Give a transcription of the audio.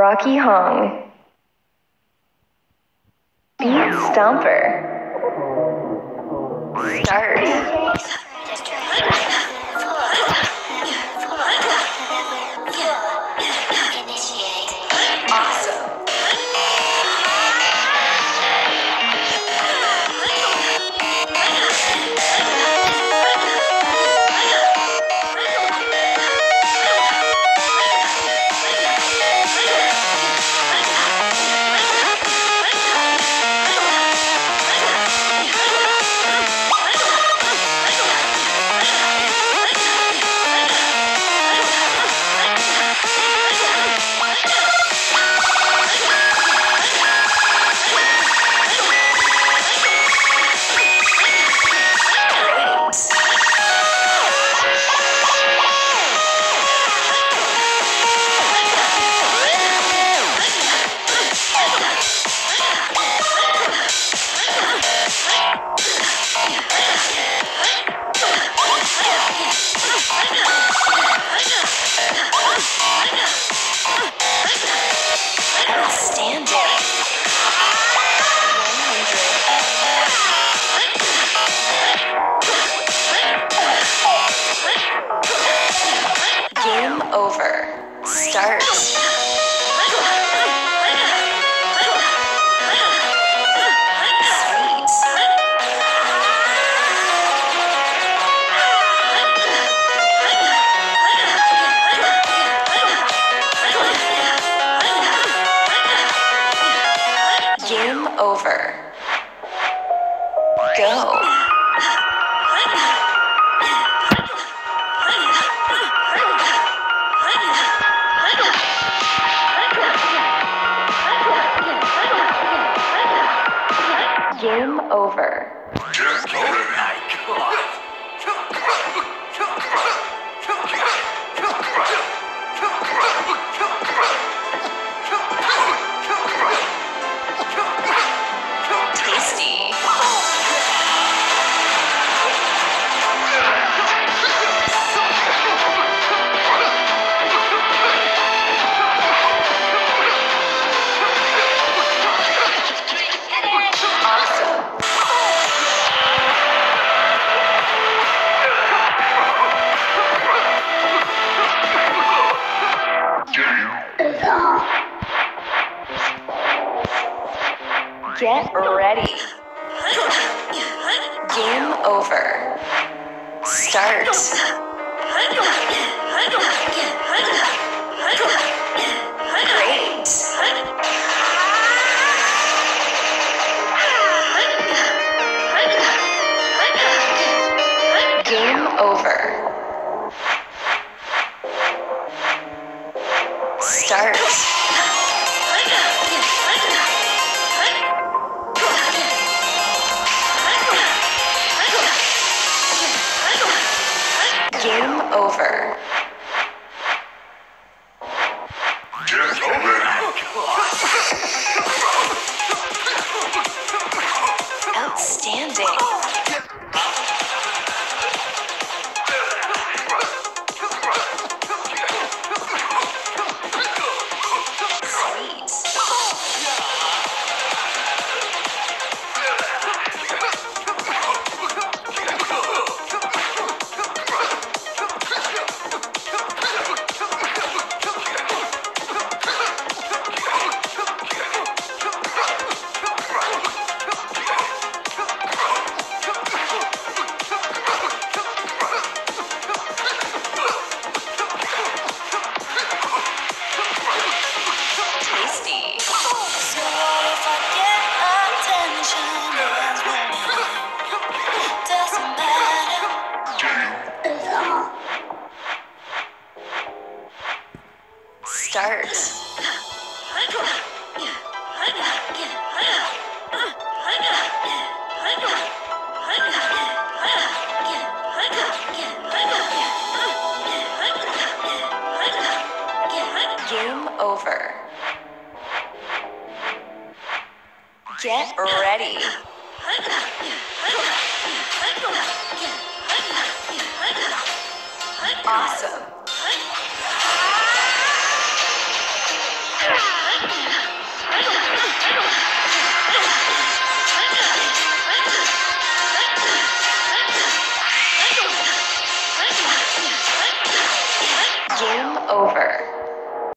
Rocky Hong. Beat Stomper. Start. Over. Start. Game over. Go. Over. Get ready. Game over. Start. Game over. Outstanding. Start. Game over. Get ready. Awesome.